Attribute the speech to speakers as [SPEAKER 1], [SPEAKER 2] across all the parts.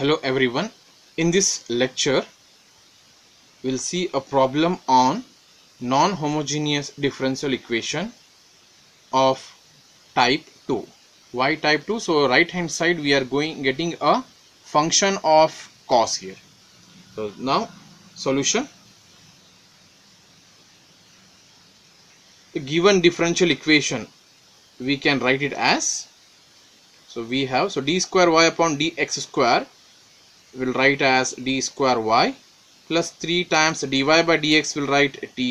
[SPEAKER 1] Hello everyone. In this lecture, we'll see a problem on non-homogeneous differential equation of type 2. Why type 2? So right hand side we are going getting a function of cos here. So now solution. The given differential equation we can write it as so we have so d square y upon dx square will write as d square y plus 3 times dy by dx will write dy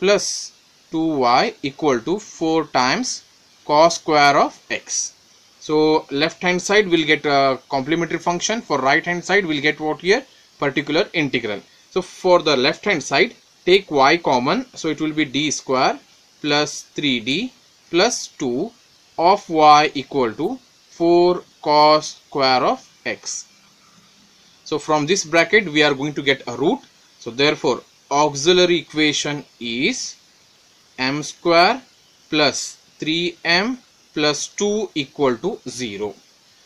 [SPEAKER 1] plus 2y equal to 4 times cos square of x. So left hand side will get a complementary function for right hand side will get what here particular integral. So for the left hand side take y common so it will be d square plus 3d plus 2 of y equal to 4 cos square of x. So from this bracket we are going to get a root. So therefore auxiliary equation is m square plus 3m plus 2 equal to 0.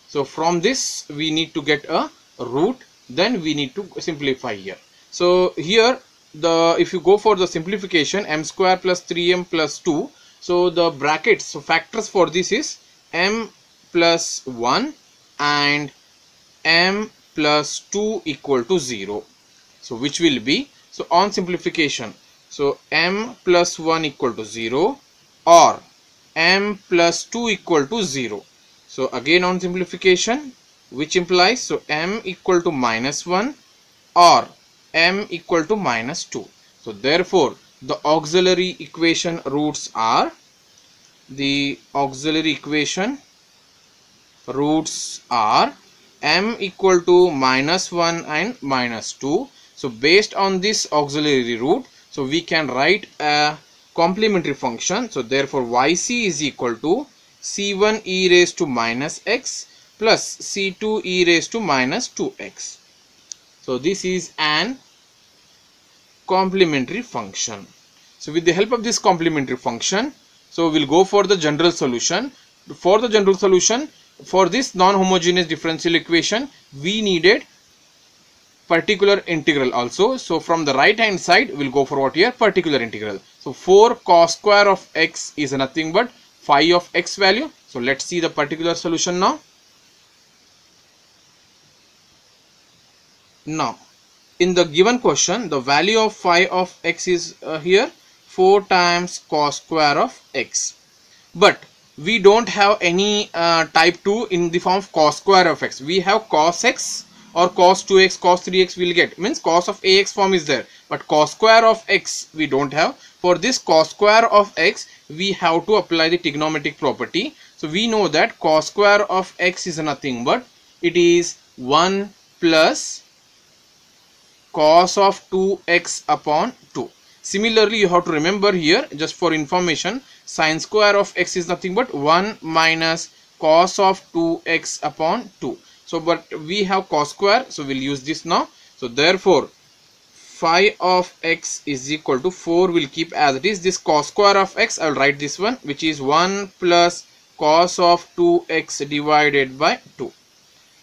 [SPEAKER 1] So from this we need to get a root then we need to simplify here. So here the if you go for the simplification m square plus 3m plus 2 so the brackets so factors for this is m plus 1 and m plus 2 equal to 0 so which will be? So on simplification so m plus 1 equal to 0 or m plus 2 equal to 0 so again on simplification which implies? So m equal to minus 1 or m equal to minus 2 so therefore the auxiliary equation roots are the auxiliary equation roots are m equal to minus 1 and minus 2 so based on this auxiliary root so we can write a complementary function. So therefore yc is equal to c1 e raised to minus x plus c2 e raised to minus 2x so this is an complementary function. So with the help of this complementary function so we'll go for the general solution. For the general solution for this non-homogeneous differential equation we needed particular integral also. So from the right hand side we'll go for what here? Particular integral. So 4 cos square of x is nothing but phi of x value. So let's see the particular solution now. Now in the given question the value of phi of x is uh, here? 4 times cos square of x. But we don't have any uh, type 2 in the form of cos square of x. We have cos x or cos 2x cos 3x we'll get. Means cos of ax form is there. But cos square of x we don't have. For this cos square of x we have to apply the trigonometric property. So we know that cos square of x is nothing but it is 1 plus cos of 2x upon 2 similarly you have to remember here just for information sine square of x is nothing but 1 minus cos of 2x upon 2 so but we have cos square so we'll use this now. So therefore phi of x is equal to 4 will keep as it is. This cos square of x i'll write this one which is 1 plus cos of 2x divided by 2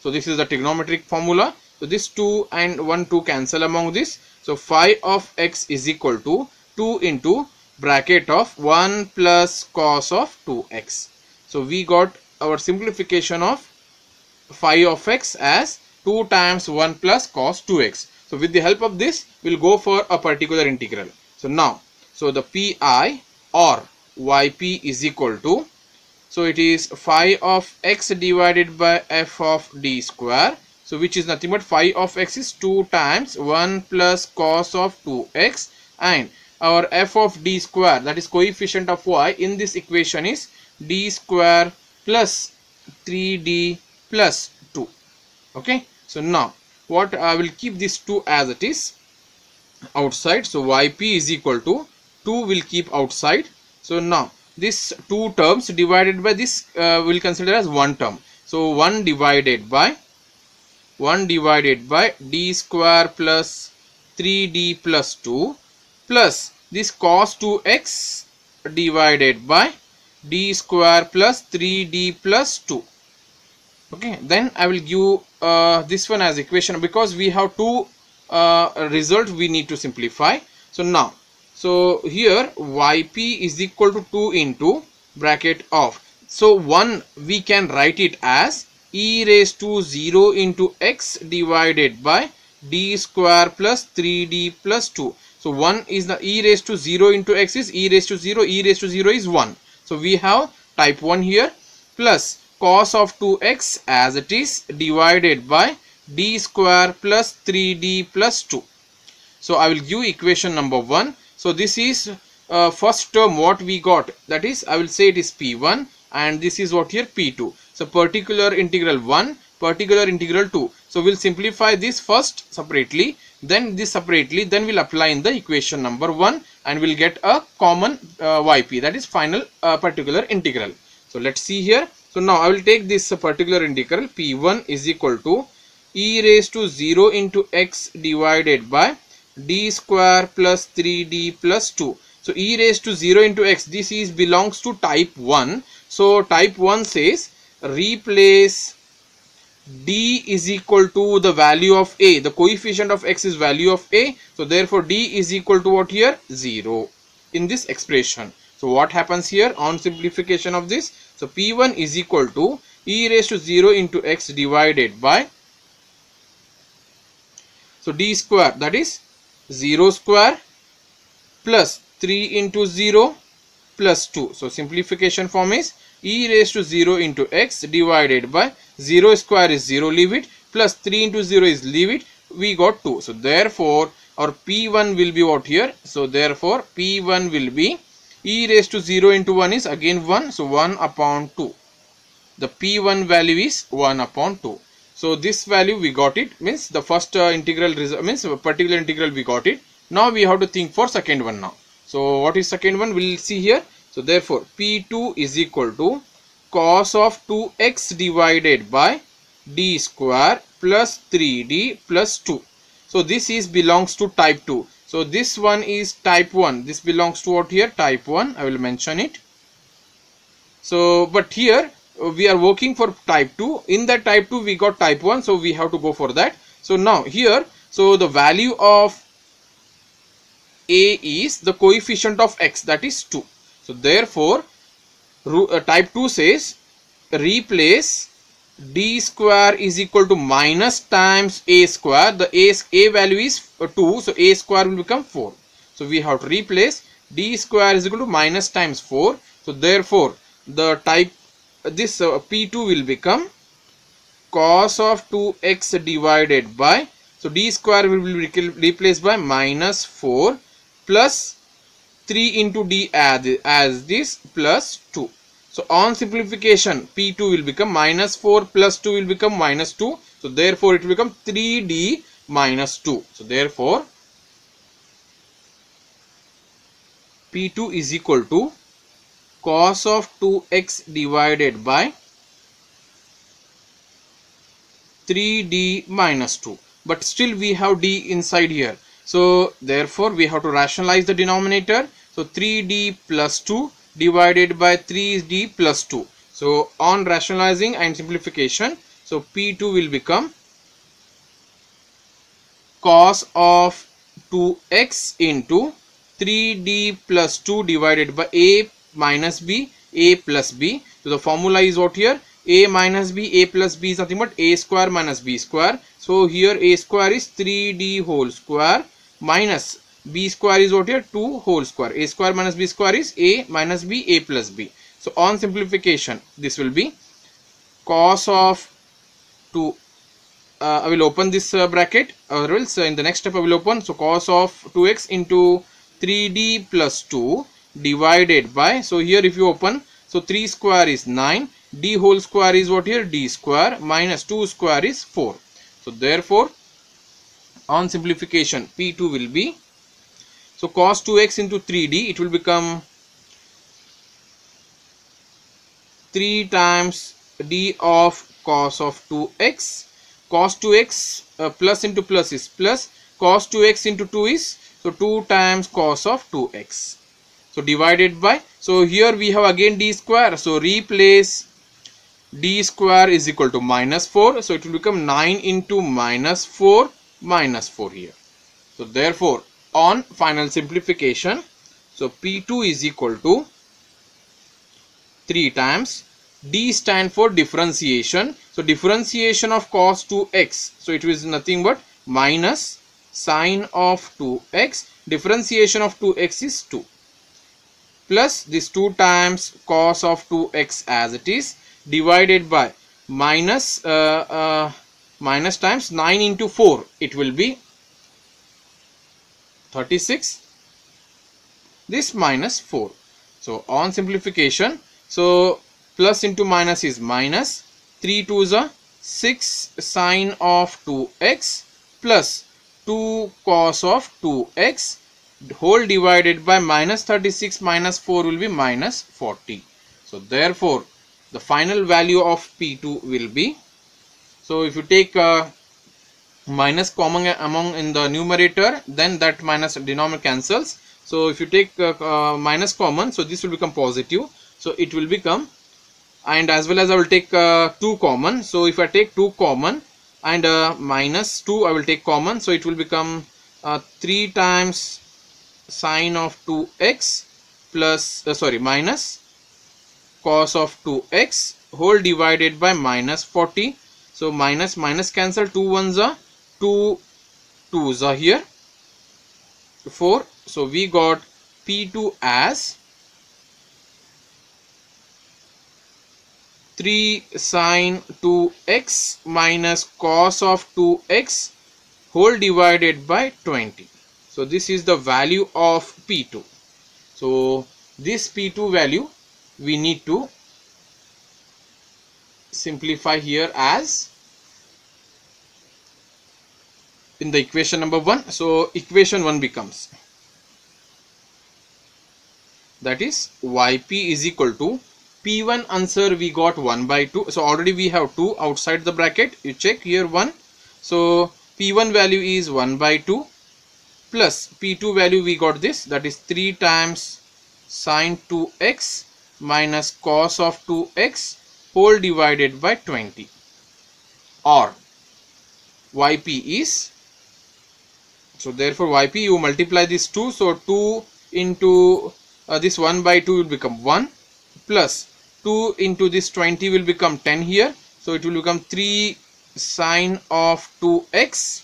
[SPEAKER 1] so this is the trigonometric formula. So this 2 and 1 2 cancel among this. So phi of x is equal to 2 into bracket of 1 plus cos of 2x. So we got our simplification of phi of x as 2 times 1 plus cos 2x. So with the help of this we'll go for a particular integral. So now so the pi or yp is equal to so it is phi of x divided by f of d square so which is nothing but phi of x is 2 times 1 plus cos of 2x and our f of d square that is coefficient of y in this equation is d square plus 3d plus 2 okay? So now what I will keep this 2 as it is outside. So yp is equal to 2 will keep outside. So now this two terms divided by this uh, will consider as one term. So 1 divided by 1 divided by d square plus 3d plus 2 plus this cos 2x divided by d square plus 3d plus 2 okay then I will give uh, this one as equation because we have two uh, results we need to simplify. So now so here yp is equal to 2 into bracket of. So 1 we can write it as e raised to 0 into x divided by d square plus 3d plus 2 so 1 is the e raised to 0 into x is e raised to 0 e raised to 0 is 1 so we have type 1 here plus cos of 2x as it is divided by d square plus 3d plus 2 so i will give equation number 1 so this is uh, first term what we got. That is i will say it is p1 and this is what here p2 so particular integral 1 particular integral 2 so we'll simplify this first separately then this separately then we'll apply in the equation number 1 and we'll get a common uh, yp that is final uh, particular integral. So let's see here. So now i will take this particular integral p1 is equal to e raised to 0 into x divided by d square plus 3d plus 2 so e raised to 0 into x this is belongs to type 1 so type 1 says replace d is equal to the value of a. The coefficient of x is value of a. So therefore d is equal to what here? 0 in this expression. So what happens here? On simplification of this. So p1 is equal to e raised to 0 into x divided by so d square. That is 0 square plus 3 into 0 plus 2. So simplification form is e raised to 0 into x divided by 0 square is 0 leave it plus 3 into 0 is leave it we got 2. So therefore our p1 will be what here. So therefore p1 will be e raised to 0 into 1 is again 1 so 1 upon 2. The p1 value is 1 upon 2. So this value we got it means the first uh, integral means particular integral we got it. Now we have to think for second one now. So what is second one we will see here. So therefore P2 is equal to cos of 2x divided by d square plus 3d plus 2. So this is belongs to type 2. So this one is type 1. This belongs to what here type 1. I will mention it. So but here we are working for type 2 in that type 2 we got type 1 so we have to go for that so now here so the value of a is the coefficient of x that is 2 so therefore uh, Uh, type 2 says replace d square is equal to minus times a square. The a, a value is uh, 2 so a square will become 4 so we have to replace d square is equal to minus times 4 so therefore the type uh, this uh, P2 will become cos of 2x divided by so d square will be replaced by minus 4 plus 3 into d as, as this plus 2. So on simplification P2 will become minus 4 plus 2 will become minus 2. So therefore it will become 3d minus 2. So therefore P2 is equal to cos of 2x divided by 3d minus 2 but still we have d inside here so therefore we have to rationalize the denominator so 3d plus 2 divided by 3d plus 2 so on rationalizing and simplification so p2 will become cos of 2x into 3d plus 2 divided by a minus b a plus b. So the formula is what here? A minus b a plus b is nothing but a square minus b square. So here a square is 3d whole square minus b square is what here? 2 whole square. a square minus b square is a minus b a plus b. So on simplification this will be cos of 2 uh, I will open this uh, bracket. Or else uh, in the next step I will open. So cos of 2x into 3d plus 2 divided by so here if you open so 3 square is 9 d whole square is what here? d square minus 2 square is 4 so therefore on simplification p2 will be so cos 2x into 3d it will become 3 times d of cos of 2x cos 2x uh, plus into plus is plus. Cos 2x into 2 is so 2 times cos of 2x so divided by, so here we have again d square. So replace d square is equal to minus 4 so it will become 9 into minus 4 minus 4 here. So therefore on final simplification. So p2 is equal to 3 times. D stand for differentiation. So differentiation of cos 2x so it is nothing but minus sine of 2x differentiation of 2x is 2 plus this 2 times cos of 2x as it is divided by minus, uh, uh, minus times 9 into 4 it will be 36 this minus 4 so on simplification so plus into minus is minus 3 to the 6 sine of 2x plus 2 cos of 2x whole divided by minus 36 minus 4 will be minus 40 so therefore the final value of P2 will be so if you take uh, minus common among in the numerator then that minus denominator cancels. So if you take uh, uh, minus common so this will become positive. So it will become and as well as I will take uh, 2 common. So if I take 2 common and uh, minus 2 I will take common. So it will become uh, 3 times sine of 2x plus sorry minus cos of 2x whole divided by minus 40 so minus minus cancel 2 ones are 2 2s are here. 4 so we got p2 as 3 sine 2x minus cos of 2x whole divided by 20 so this is the value of p2 so this p2 value we need to simplify here as in the equation number 1 so equation 1 becomes that is yp is equal to p1 answer we got 1 by 2 so already we have 2 outside the bracket. You check here 1 so p1 value is 1 by 2 plus p2 value we got this. That is 3 times sine 2x minus cos of 2x whole divided by 20 or yp is so therefore yp you multiply this 2 so 2 into uh, this 1 by 2 will become 1 plus 2 into this 20 will become 10 here. So it will become 3 sine of 2x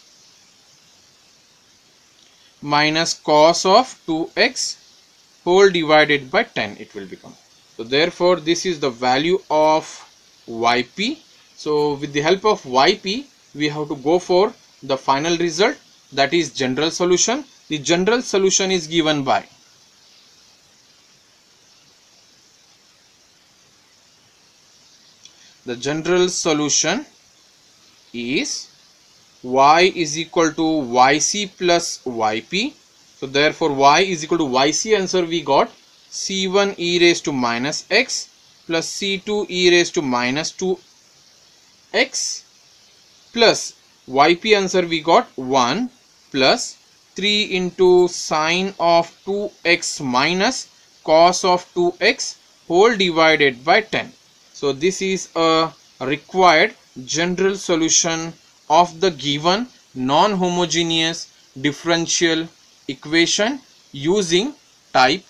[SPEAKER 1] minus cos of 2x whole divided by 10 it will become. So therefore this is the value of yp so with the help of yp we have to go for the final result that is general solution. The general solution is given by the general solution is y is equal to yc plus yp. So therefore y is equal to yc answer we got c1 e raised to minus x plus c2 e raised to minus 2 x plus yp answer we got 1 plus 3 into sine of 2x minus cos of 2x whole divided by 10 so this is a required general solution of the given non-homogeneous differential equation using type